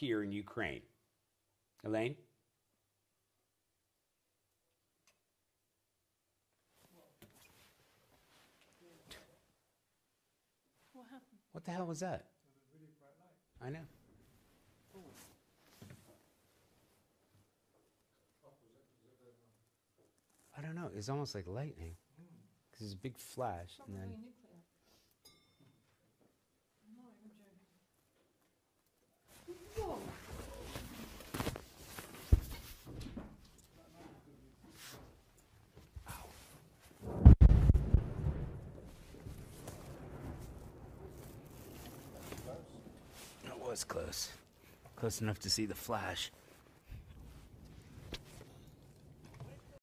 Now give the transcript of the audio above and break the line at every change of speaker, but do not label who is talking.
here in Ukraine. Elaine?
What happened?
What the hell was that? I know. I don't know. It's almost like lightning. Because it's a big flash. And then, was close. Close enough to see the flash.